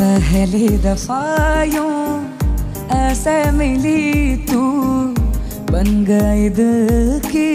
पहली दफ़ा यूँ ऐसे मिली तू बन गई दिल की